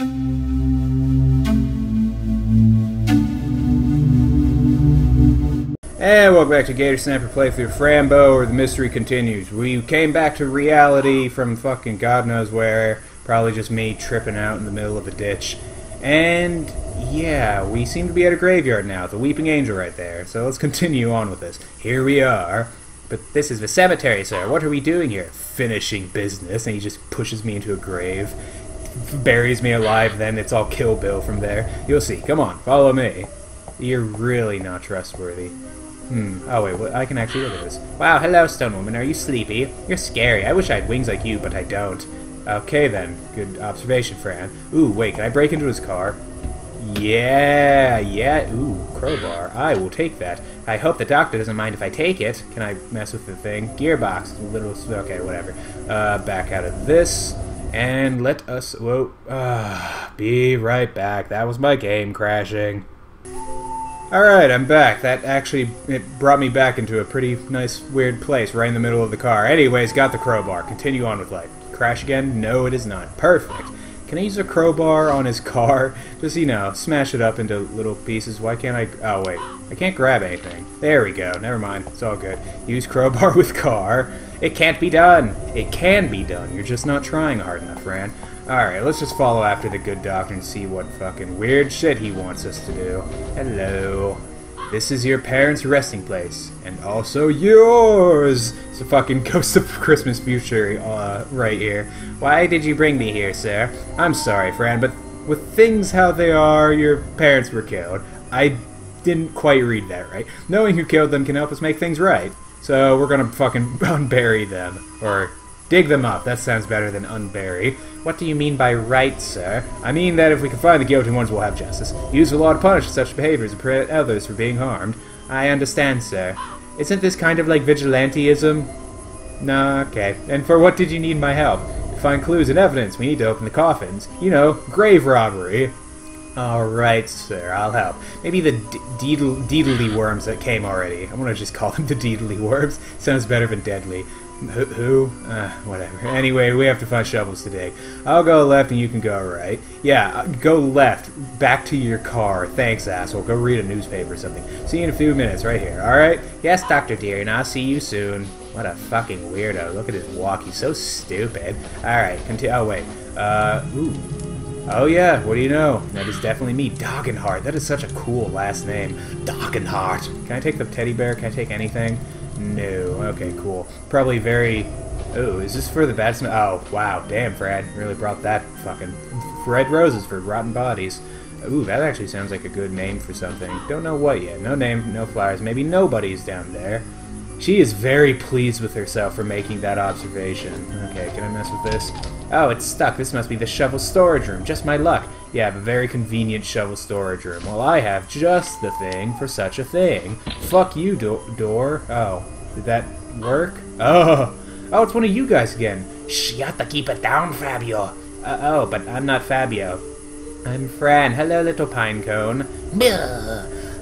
And welcome back to Gator Snapper Playthrough Fran Bow, where the mystery continues. We came back to reality from fucking God knows where. Probably just me tripping out in the middle of a ditch. And yeah, we seem to be at a graveyard now, the Weeping Angel right there. So let's continue on with this. Here we are. But this is the cemetery, sir. What are we doing here? Finishing business. And he just pushes me into a grave. Buries me alive, then it's all Kill Bill from there. You'll see. Come on, follow me. You're really not trustworthy. Hmm. Oh, wait. Well, I can actually look at this. Wow, hello, Stone Woman. Are you sleepy? You're scary. I wish I had wings like you, but I don't. Okay, then. Good observation, Fran. Ooh, wait. Can I break into his car? Yeah, yeah. Ooh, crowbar. I will take that. I hope the doctor doesn't mind if I take it. Can I mess with the thing? Gearbox. Little. Okay, whatever. Uh, back out of this. And let us. Whoa. Uh, be right back. That was my game crashing. Alright, I'm back. That actually it brought me back into a pretty nice, weird place right in the middle of the car. Anyways, got the crowbar. Continue on with life. Crash again? No, it is not. Perfect. Can I use a crowbar on his car? Just, you know, smash it up into little pieces. Why can't I... Oh, wait. I can't grab anything. There we go. Never mind. It's all good. Use crowbar with car. It can't be done. It can be done. You're just not trying hard enough, Fran. Alright, let's just follow after the good doctor and see what fucking weird shit he wants us to do. Hello. This is your parents' resting place. And also yours! It's a fucking Ghost of Christmas Future uh, right here. Why did you bring me here, sir? I'm sorry, Fran, but with things how they are, your parents were killed. I didn't quite read that right. Knowing who killed them can help us make things right. So we're gonna fucking unbury them. Or dig them up. That sounds better than unbury. What do you mean by right, sir? I mean that if we can find the guilty ones, we'll have justice. Use the law to punish such behaviors and prevent others from being harmed. I understand, sir. Isn't this kind of like vigilanteism? No, okay. And for what did you need my help? To find clues and evidence. We need to open the coffins. You know, grave robbery. Alright, sir, I'll help. Maybe the deedle, deedly worms that came already. I'm gonna just call them the deedly worms. Sounds better than deadly. Who? who? Uh, whatever. Anyway, we have to find shovels today. I'll go left and you can go right. Yeah, uh, go left. Back to your car. Thanks, asshole. Go read a newspaper or something. See you in a few minutes, right here. Alright? Yes, Dr. Deern, and I'll see you soon. What a fucking weirdo. Look at his walk. He's so stupid. Alright, continue. Oh, wait. Uh, ooh. Oh yeah, what do you know? That is definitely me, Doggenheart. That is such a cool last name. Doggenheart. Can I take the teddy bear? Can I take anything? No. Okay, cool. Probably very... Oh, is this for the bad smell? Oh, wow. Damn, Fred. Really brought that fucking... Red roses for rotten bodies. Ooh, that actually sounds like a good name for something. Don't know what yet. No name, no flowers. Maybe nobody's down there. She is very pleased with herself for making that observation. Okay, can I mess with this? Oh, it's stuck. This must be the shovel storage room. Just my luck. You have a very convenient shovel storage room. Well, I have just the thing for such a thing. Fuck you, do door. Oh, did that work? Oh, oh, it's one of you guys again. Shh, you have to keep it down, Fabio. Uh, oh, but I'm not Fabio. I'm Fran. Hello, little pine cone.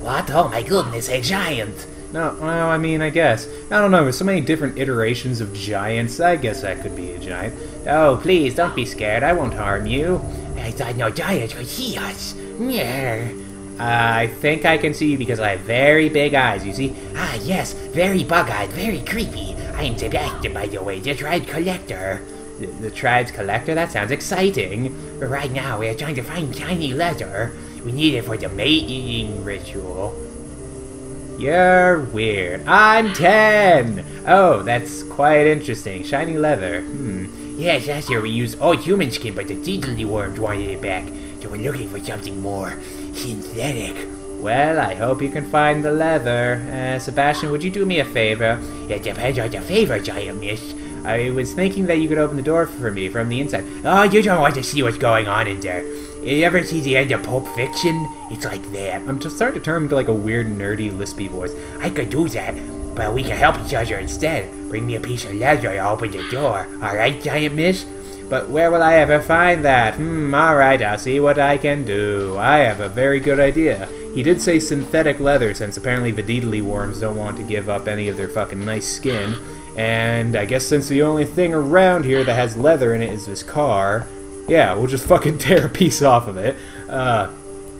What? Oh my goodness, a giant. No, well, I mean, I guess. I don't know, there's so many different iterations of giants, I guess that could be a giant. Oh, please, don't be scared, I won't harm you. I thought no giants would see us. Yeah. I think I can see you because I have very big eyes, you see? Ah, yes, very bug-eyed, very creepy. I am Sebastian, by the way, the tribe collector. The, the tribe's collector? That sounds exciting. But right now, we are trying to find shiny leather. We need it for the mating ritual. You're weird. I'm 10! Oh, that's quite interesting. Shiny leather. Hmm. Yes, last year we used all human skin, but the Diddly worms wanted it back. So we're looking for something more synthetic. Well, I hope you can find the leather. Uh, Sebastian, would you do me a favor? It depends on the favor, giant miss. I was thinking that you could open the door for me from the inside. Oh, you don't want to see what's going on in there. You ever see the end of Pulp Fiction? It's like that. I'm just starting to turn into like a weird, nerdy, lispy voice. I could do that, but we can help each other instead. Bring me a piece of leather to open the door. Alright, giant miss? But where will I ever find that? Hmm, alright, I'll see what I can do. I have a very good idea. He did say synthetic leather, since apparently the Deedly worms don't want to give up any of their fucking nice skin. And I guess since the only thing around here that has leather in it is this car, Yeah, we'll just fucking tear a piece off of it. Uh,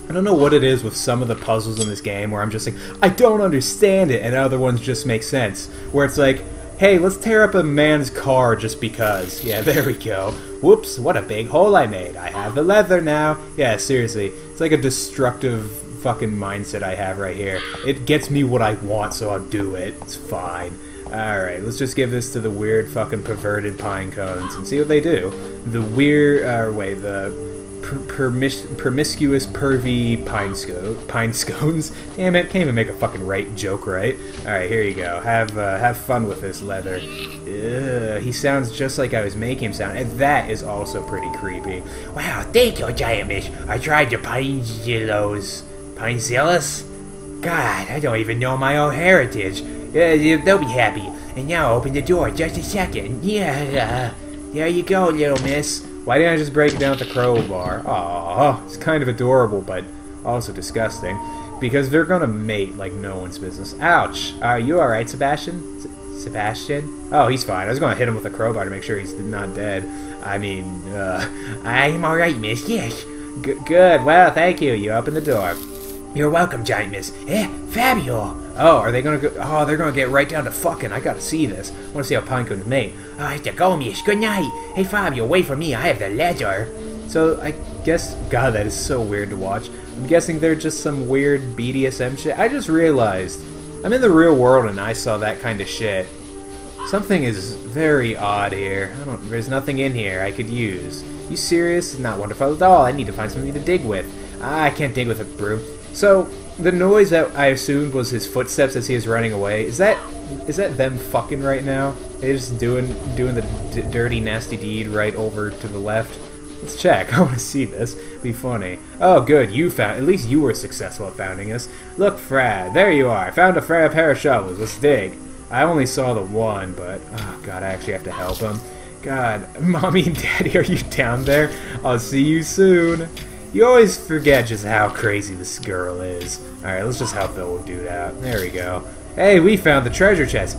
I don't know what it is with some of the puzzles in this game where I'm just like, I don't understand it, and other ones just make sense. Where it's like, hey, let's tear up a man's car just because. Yeah, there we go. Whoops, what a big hole I made. I have the leather now. Yeah, seriously. It's like a destructive fucking mindset I have right here. It gets me what I want, so I'll do it. It's fine. Alright, let's just give this to the weird fucking perverted pine cones and see what they do. The weird, uh, wait, the per permis promiscuous pervy pine, sco pine scones. Damn it, can't even make a fucking right joke right. Alright, here you go. Have uh, have fun with this leather. Ugh, he sounds just like I was making him sound, and that is also pretty creepy. Wow, thank you, Giant Mish. I tried your pine zillos. Pine zillos? God, I don't even know my own heritage. Yeah, they'll be happy. And now open the door just a second. Yeah, uh, there you go, little miss. Why didn't I just break it down with the crowbar? Aww, it's kind of adorable, but also disgusting. Because they're gonna mate like no one's business. Ouch! Are you alright, Sebastian? S Sebastian? Oh, he's fine. I was gonna hit him with a crowbar to make sure he's not dead. I mean, uh... I'm alright, miss, yes. G good, well, thank you. You opened the door. You're welcome, Giant Miss. Eh, Fabio! Oh, are they gonna go? Oh, they're gonna get right down to fucking. I gotta see this. I wanna see how Pinecone's made. Oh, I have to go, Miss. Good night. Hey, Fabio, wait for me. I have the ledger. So, I guess. God, that is so weird to watch. I'm guessing they're just some weird BDSM shit. I just realized. I'm in the real world and I saw that kind of shit. Something is very odd here. I don't. There's nothing in here I could use. You serious? Not wonderful at all. I need to find something to dig with. Ah, I can't dig with a broom. So, the noise that I assumed was his footsteps as he was running away, is that is that them fucking right now? They just doing doing the dirty nasty deed right over to the left? Let's check. I want to see this. Be funny. Oh, good. You found. At least you were successful at finding us. Look, Frad. There you are. Found a Frad pair of shovels. Let's dig. I only saw the one, but oh god, I actually have to help him. God, mommy and daddy, are you down there? I'll see you soon. You always forget just how crazy this girl is. Alright, let's just help Bill do that. There we go. Hey, we found the treasure chest.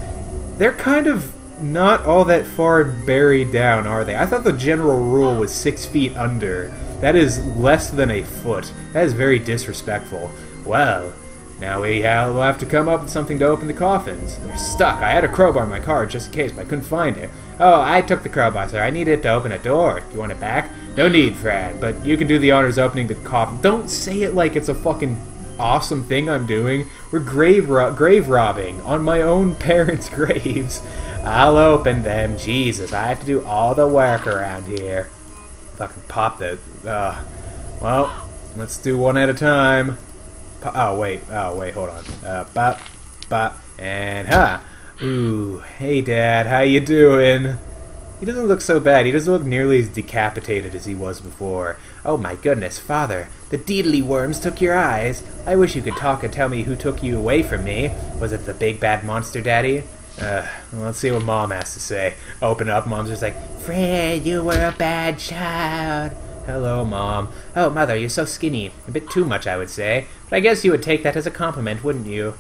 They're kind of not all that far buried down, are they? I thought the general rule was six feet under. That is less than a foot. That is very disrespectful. Well, now we have, we'll have to come up with something to open the coffins. They're stuck. I had a crowbar in my car just in case, but I couldn't find it. Oh, I took the crowbar, sir. I need it to open a door. You want it back? No need, Fran, but you can do the honors opening the coffin. Don't say it like it's a fucking awesome thing I'm doing. We're grave ro grave robbing on my own parents' graves. I'll open them. Jesus, I have to do all the work around here. Fucking pop that. Uh, well, let's do one at a time. Oh, wait. Oh, wait, hold on. Uh, bop, bop, and ha. Ooh, hey, Dad. How you doing? He doesn't look so bad. He doesn't look nearly as decapitated as he was before. Oh my goodness, Father, the deedly worms took your eyes. I wish you could talk and tell me who took you away from me. Was it the big bad monster, Daddy? Uh, let's see what Mom has to say. Open up, Mom's just like, Fred, you were a bad child. Hello, Mom. Oh, Mother, you're so skinny. A bit too much, I would say. But I guess you would take that as a compliment, wouldn't you?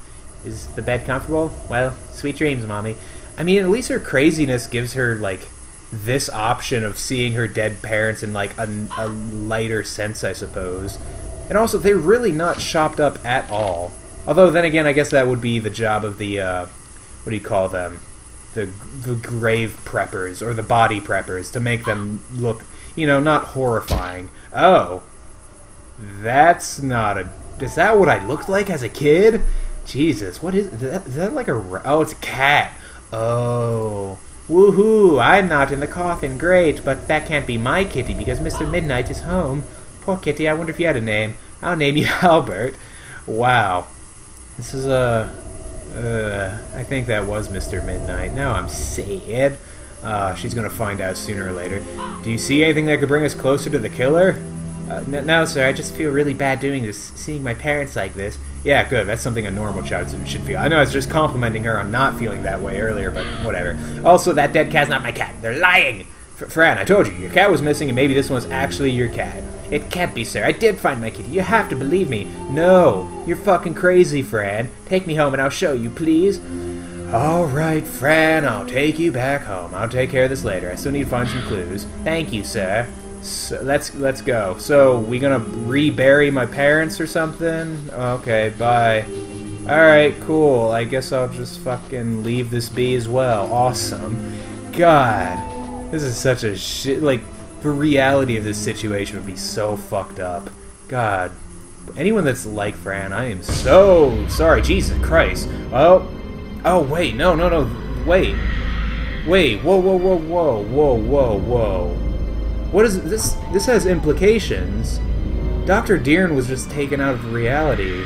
Is the bed comfortable? Well, sweet dreams, Mommy. I mean, at least her craziness gives her, like, this option of seeing her dead parents in, like, a, a lighter sense, I suppose. And also, they're really not chopped up at all. Although, then again, I guess that would be the job of the, uh, what do you call them? The, the grave preppers, or the body preppers, to make them look, you know, not horrifying. Oh. That's not a... Is that what I looked like as a kid? Jesus, what is, is that, is that like a... Oh, it's a cat. Oh. Woohoo! I'm not in the coffin. Great, but that can't be my kitty because Mr. Midnight is home. Poor kitty, I wonder if you had a name. I'll name you Albert. Wow. This is a... Uh, I think that was Mr. Midnight. Now I'm sad. Uh, she's gonna find out sooner or later. Do you see anything that could bring us closer to the killer? Uh, no, sir, I just feel really bad doing this, seeing my parents like this. Yeah, good. That's something a normal child should feel. I know I was just complimenting her on not feeling that way earlier, but whatever. Also, that dead cat's not my cat. They're lying! F Fran, I told you, your cat was missing and maybe this one's actually your cat. It can't be, sir. I did find my kitty. You have to believe me. No, you're fucking crazy, Fran. Take me home and I'll show you, please. All right, Fran, I'll take you back home. I'll take care of this later. I still need to find some clues. Thank you, sir. So let's let's go. So we gonna rebury my parents or something? Okay, bye. All right, cool. I guess I'll just fucking leave this be as well. Awesome. God, this is such a shit. Like the reality of this situation would be so fucked up. God, anyone that's like Fran, I am so sorry. Jesus Christ. Oh, oh wait, no, no, no, wait, wait. Whoa, whoa, whoa, whoa, whoa, whoa, whoa. What is this? This has implications. Dr. Deern was just taken out of reality.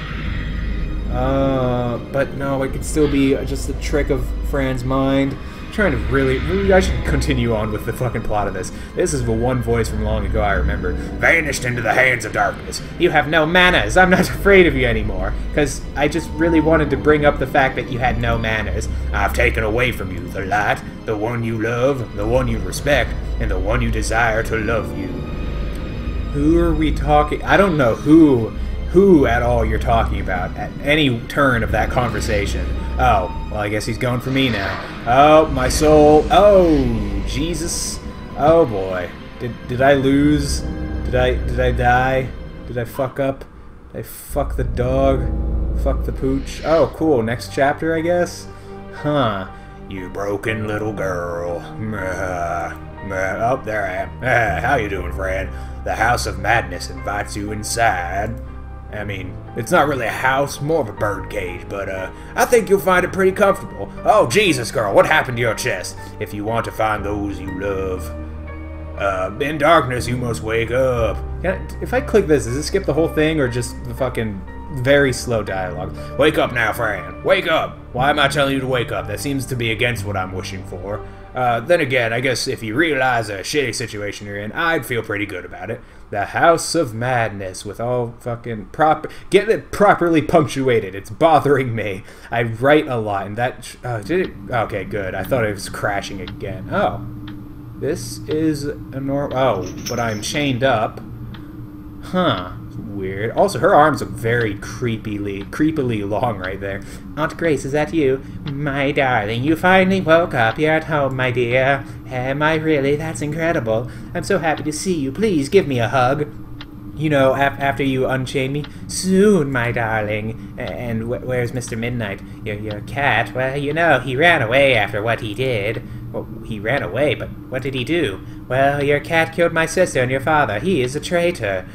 Uh, but no, it could still be just a trick of Fran's mind. Trying to really, really, I should continue on with the fucking plot of this. This is the one voice from long ago I remember. Vanished into the hands of darkness. You have no manners. I'm not afraid of you anymore. Because I just really wanted to bring up the fact that you had no manners. I've taken away from you the light, the one you love, the one you respect, and the one you desire to love you. Who are we talking? I don't know who who at all you're talking about at any turn of that conversation. Oh, well, I guess he's going for me now. Oh, my soul. Oh, Jesus. Oh boy. Did did I lose? Did I did I die? Did I fuck up? Did I fuck the dog? Fuck the pooch? Oh, cool. Next chapter, I guess. Huh. You broken little girl. Oh, there I am. How you doing, Fran? The House of Madness invites you inside. I mean, it's not really a house, more of a bird cage, but uh, I think you'll find it pretty comfortable. Oh, Jesus, girl, what happened to your chest? If you want to find those you love, uh, in darkness you must wake up. I, if I click this, does it skip the whole thing or just the fucking very slow dialogue? Wake up now, Fran. Wake up. Why am I telling you to wake up? That seems to be against what I'm wishing for. Uh, then again, I guess if you realize a shitty situation you're in, I'd feel pretty good about it. The House of Madness with all fucking proper, get it properly punctuated. It's bothering me. I write a lot, and that uh, did it. Okay, good. I thought it was crashing again. Oh, this is a normal. Oh, but I'm chained up. Huh. Weird. Also, her arms look very creepily, creepily long right there. Aunt Grace, is that you? My darling, you finally woke up. You're at home, my dear. Am I really? That's incredible. I'm so happy to see you. Please give me a hug. You know, af- after you unchain me? Soon, my darling. And wh- where's Mr. Midnight? Your, your cat? Well, you know, he ran away after what he did. Well, he ran away, but what did he do? Well, your cat killed my sister and your father. He is a traitor.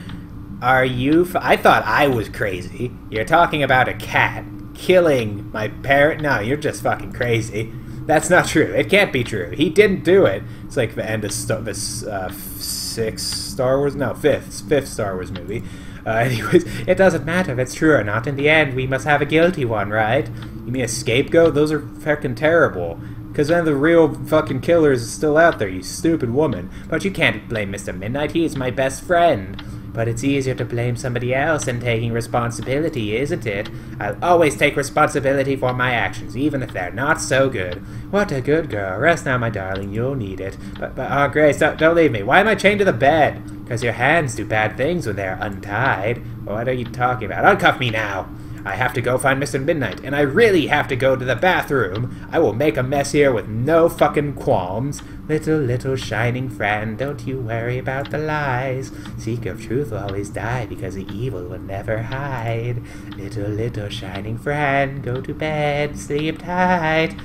Are you? I thought I was crazy. You're talking about a cat killing my parent? No, you're just fucking crazy. That's not true. It can't be true. He didn't do it. It's like the end of this uh, sixth Star Wars, no, fifth, fifth Star Wars movie. Uh, anyways, it doesn't matter if it's true or not. In the end, we must have a guilty one, right? You mean a scapegoat? Those are fucking terrible. Because then the real fucking killer is still out there, you stupid woman. But you can't blame Mr. Midnight. He is my best friend. But it's easier to blame somebody else than taking responsibility, isn't it? I'll always take responsibility for my actions, even if they're not so good. What a good girl. Rest now, my darling. You'll need it. But, but, oh, Grace, don't, don't leave me. Why am I chained to the bed? Because your hands do bad things when they're untied. What are you talking about? Uncuff me now. I have to go find Mr. Midnight, and I really have to go to the bathroom. I will make a mess here with no fucking qualms. Little, little shining friend, don't you worry about the lies. Seeker of truth will always die because the evil will never hide. Little, little shining friend, go to bed, sleep tight.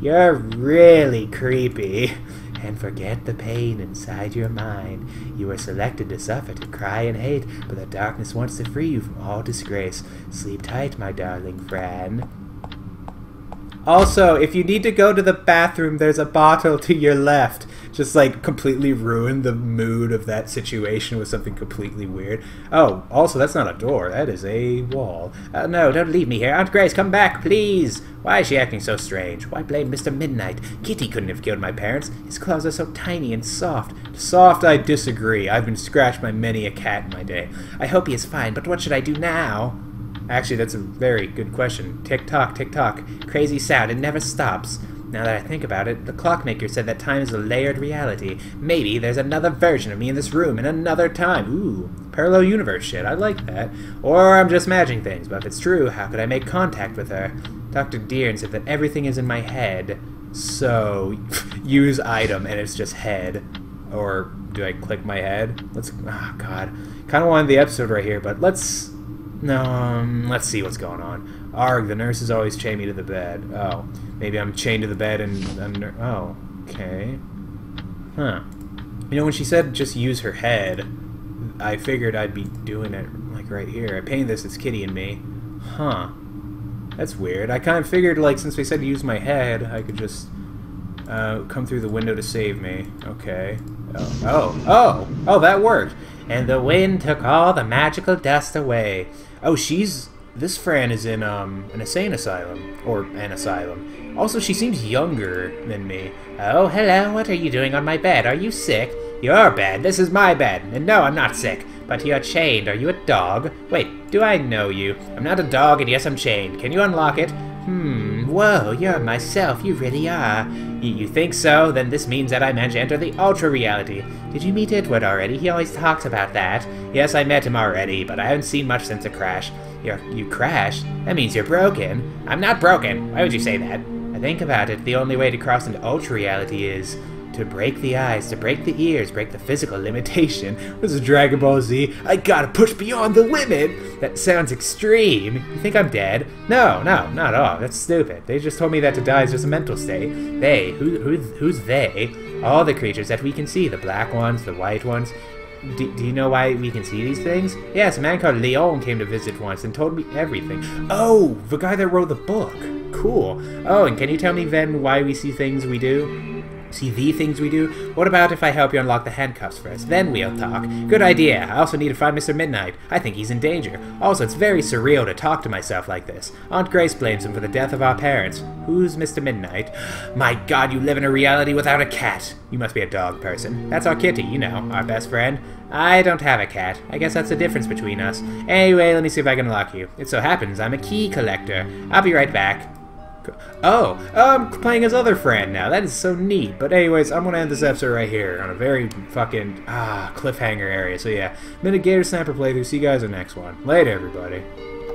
You're really creepy. And forget the pain inside your mind. You were selected to suffer, to cry and hate, but the darkness wants to free you from all disgrace. Sleep tight, my darling friend. Also, if you need to go to the bathroom, there's a bottle to your left. Just like completely ruin the mood of that situation with something completely weird. Oh, also, that's not a door. That is a wall. Uh, no, don't leave me here. Aunt Grace, come back, please. Why is she acting so strange? Why blame Mr. Midnight? Kitty couldn't have killed my parents. His claws are so tiny and soft. Soft, I disagree. I've been scratched by many a cat in my day. I hope he is fine, but what should I do now? Actually, that's a very good question. Tick tock, tick tock. Crazy sound, it never stops. Now that I think about it, the clockmaker said that time is a layered reality. Maybe there's another version of me in this room in another time. Ooh, parallel universe shit. I like that. Or I'm just imagining things, but if it's true, how could I make contact with her? Dr. Deern said that everything is in my head. So, use item and it's just head. Or do I click my head? Let's. Oh God, kind of wanted the episode right here, but let's. No, um, let's see what's going on. Arg, the nurses always chain me to the bed. Oh, maybe I'm chained to the bed and. and oh, okay. Huh. You know, when she said just use her head, I figured I'd be doing it like right here. I painted this as Kitty and me. Huh. That's weird. I kind of figured, like, since they said to use my head, I could just uh, come through the window to save me. Okay. Oh, oh, oh, oh, that worked. And the wind took all the magical dust away. Oh, she's this Fran is in um an insane asylum or an asylum. Also, she seems younger than me. Oh, hello. What are you doing on my bed? Are you sick? Your bed. This is my bed. And no, I'm not sick. But you're chained. Are you a dog? Wait, do I know you? I'm not a dog, and yes, I'm chained. Can you unlock it? Hmm, whoa, you're myself. You really are. Y you think so? Then this means that I managed to enter the Ultra Reality. Did you meet Itward already? He always talks about that. Yes, I met him already, but I haven't seen much since the crash. You're, you crashed? That means you're broken. I'm not broken. Why would you say that? I think about it, the only way to cross into Ultra Reality is to break the eyes, to break the ears, break the physical limitation. This is Dragon Ball Z. I gotta push beyond the limit. That sounds extreme. You think I'm dead? No, no, not at all. That's stupid. They just told me that to die is just a mental state. They, who, who, who's they? All the creatures that we can see, the black ones, the white ones. Do, do, you know why we can see these things? Yes, a man called Leon came to visit once and told me everything. Oh, the guy that wrote the book. Cool. Oh, and can you tell me then why we see things we do? See the things we do? What about if I help you unlock the handcuffs first? Then we'll talk. Good idea. I also need to find Mr. Midnight. I think he's in danger. Also, it's very surreal to talk to myself like this. Aunt Grace blames him for the death of our parents. Who's Mr. Midnight? My god, you live in a reality without a cat. You must be a dog person. That's our kitty, you know, our best friend. I don't have a cat. I guess that's the difference between us. Anyway, let me see if I can unlock you. It so happens I'm a key collector. I'll be right back. Oh, I'm playing his other friend now. That is so neat. But anyways, I'm gonna end this episode right here on a very fucking ah cliffhanger area. So yeah, Minute Gator Snapper playthrough. See you guys in the next one. Later, everybody.